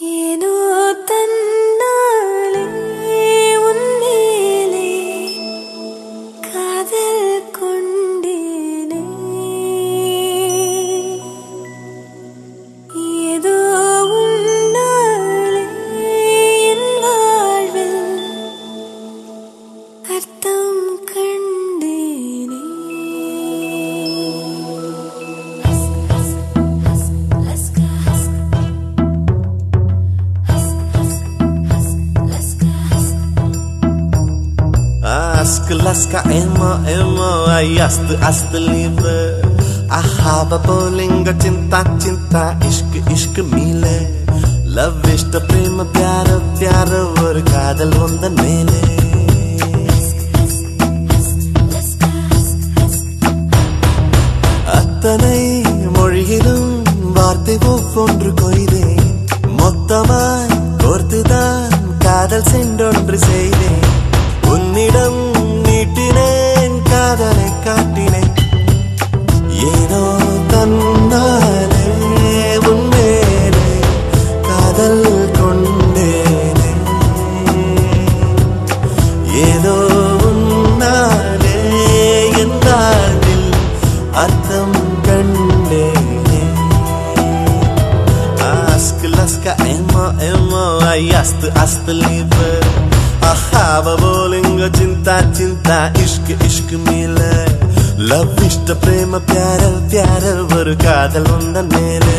ஏதோ laska ema ema yast ast liebe Ich habe bolinga chinta chinta ishq ishq mile Love ishta prema pyar pyar var kadal vandan mele aska emo emo ayast ast libe aha va bolingo chinta chinta ishq ishq mile. La ishta prema pyar pyar var kadal undan mele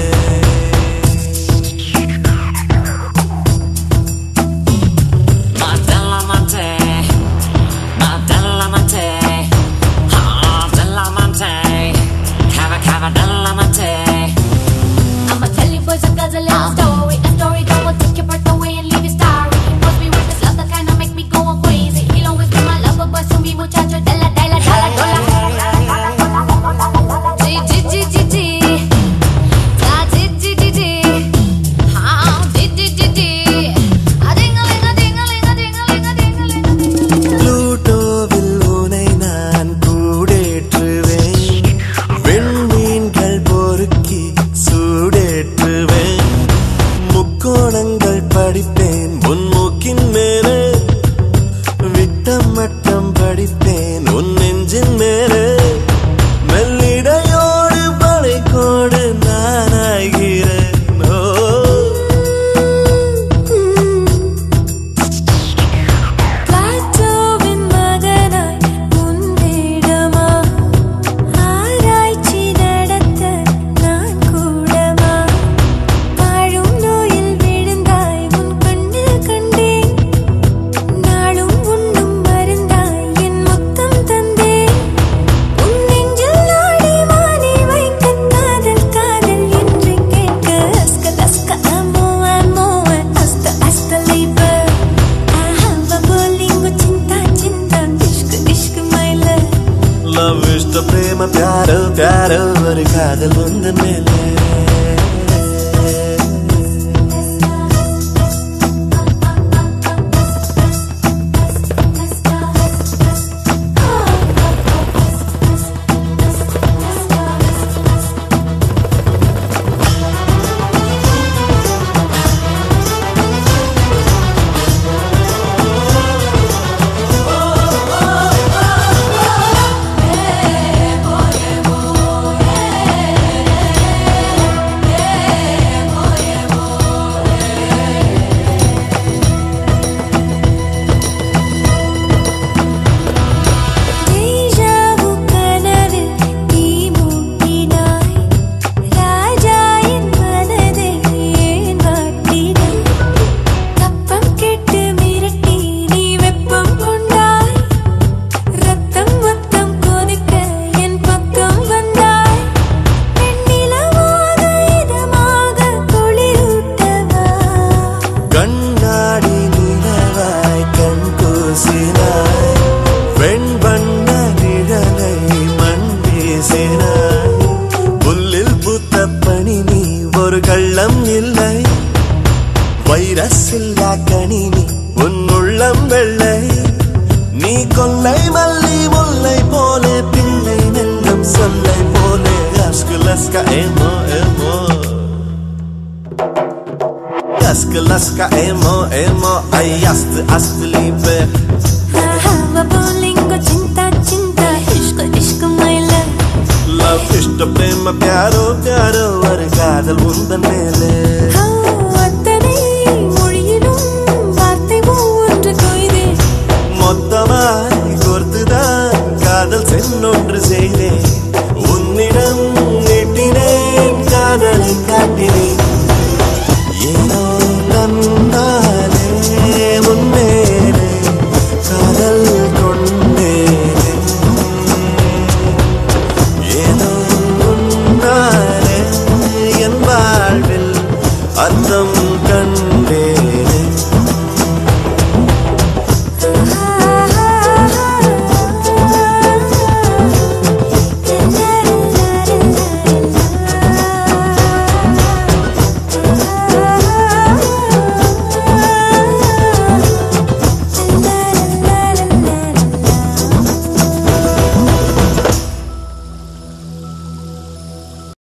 காதல் உந்தன் மேலே. മനസ്സില്ലാ കണിനി ഒന്നുള്ളം വെള്ളൈ നീ കൊല്ലൈ മല്ലി മുല്ലൈ പോലെ പിള്ളൈ നെല്ലം സൊല്ലൈ പോലെ അസ്കലസ്ക ഏമോ ഏമോ അസ്കലസ്ക ഏമോ ഏമോ I അസ്ത് അസ്ത് ലീപേ ಇಷ್ಟ ಪ್ರೇಮ ಪ್ಯಾರೋ ಪ್ಯಾರೋ ವರ ಕಾದಲ್ ಮುಂದ ಮೇಲೆ